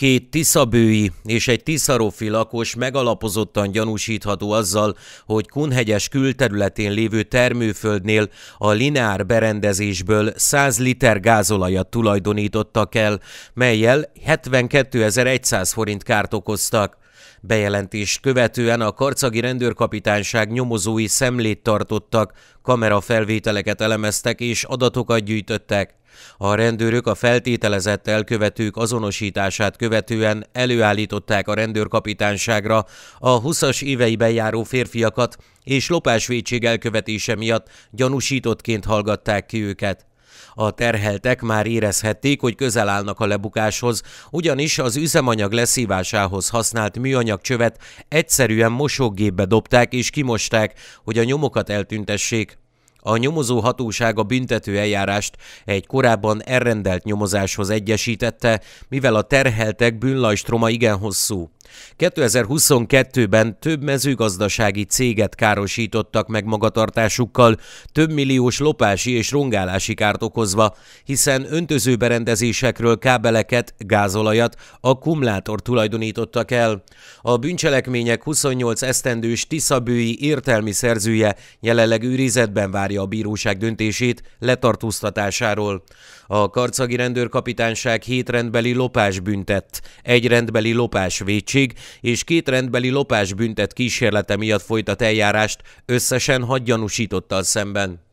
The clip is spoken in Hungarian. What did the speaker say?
Két tiszabői és egy tiszarofi lakos megalapozottan gyanúsítható azzal, hogy Kunhegyes külterületén lévő termőföldnél a lineár berendezésből 100 liter gázolajat tulajdonítottak el, melyel 72.100 forint kárt okoztak. Bejelentést követően a karcagi rendőrkapitányság nyomozói szemlét tartottak, kamerafelvételeket elemeztek és adatokat gyűjtöttek. A rendőrök a feltételezett elkövetők azonosítását követően előállították a rendőrkapitányságra a 20-as éveiben járó férfiakat, és lopásvédség elkövetése miatt gyanúsítottként hallgatták ki őket. A terheltek már érezhették, hogy közel állnak a lebukáshoz, ugyanis az üzemanyag leszívásához használt műanyag csövet egyszerűen mosógépbe dobták és kimosták, hogy a nyomokat eltüntessék. A nyomozó hatóság a büntető eljárást egy korábban elrendelt nyomozáshoz egyesítette, mivel a terheltek bűnlajstroma igen hosszú. 2022-ben több mezőgazdasági céget károsítottak meg magatartásukkal, több milliós lopási és rongálási kárt okozva, hiszen öntözőberendezésekről kábeleket, gázolajat, akkumulátor tulajdonítottak el. A bűncselekmények 28 esztendős Tiszabői értelmi szerzője jelenleg őrizetben várja a bíróság döntését letartóztatásáról. A karcagi rendőrkapitányság hét rendbeli lopás büntet, egy rendbeli lopás védség és két rendbeli lopás büntet kísérlete miatt folytat eljárást összesen hat gyanúsítottal szemben.